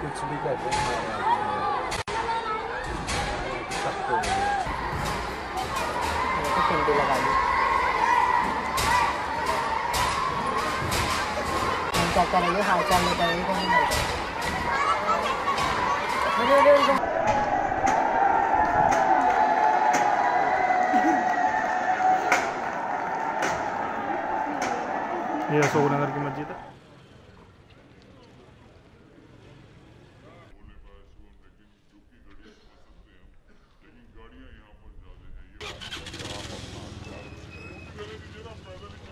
कुछ भी कर रहे हैं करेंगे हाथ चालू करेंगे ये अशोक की मस्जिद है। Bye,